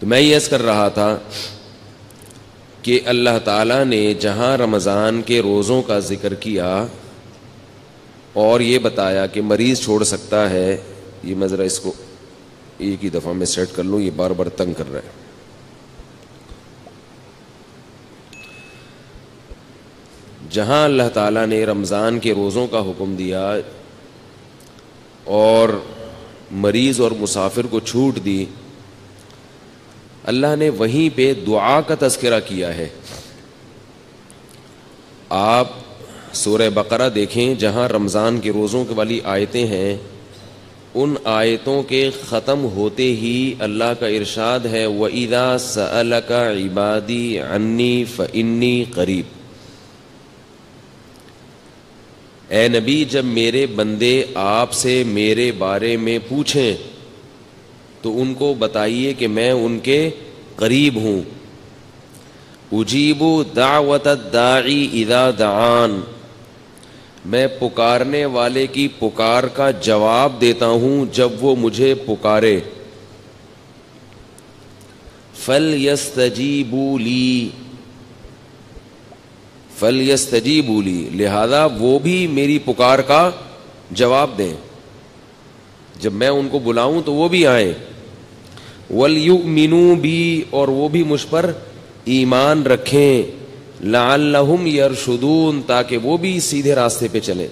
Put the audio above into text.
तो मैं यस कर रहा था कि अल्लाह ताला ने जहाँ रमज़ान के रोज़ों का ज़िक्र किया और ये बताया कि मरीज़ छोड़ सकता है, ये मैं ज़रा इसको एक ही दफ़ा में सेट कर लूँ, ये बार बार तंग कर रहा है। जहाँ अल्लाह ताला ने रमज़ान के रोज़ों का हुक्म दिया और मरीज़ और मुसाफिर को छूट दी अल्लाह ने वहीं पे दुआ का तस्करा किया है। आप सूर बकरा देखें, जहाँ रमज़ान के रोज़ों के वाली आयतें हैं, उन आयतों के ख़त्म होते ही अल्लाह का इरशाद है व इदा सल का इबादी अन्नी फ़न्नी करीब। ए नबी, जब मेरे बंदे आपसे मेरे बारे में पूछें तो उनको बताइए कि मैं उनके करीब हूँ। उजीबू दावत दाई इदा दान मैं पुकारने वाले की पुकार का जवाब देता हूँ जब वो मुझे पुकारे। फल यस्तजीबूली फल यस्तजीबूली लिहाजा वो भी मेरी पुकार का जवाब दें। जब मैं उनको बुलाऊं तो वो भी आए। वल यु मीनू भी, और वो भी मुझ पर ईमान रखें। लाल्लहुम यरशुदून, ताकि वो भी सीधे रास्ते पे चलें।